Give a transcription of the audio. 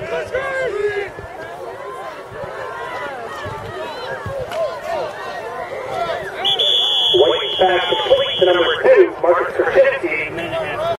White pass complete to number two, Marcus Krasinski.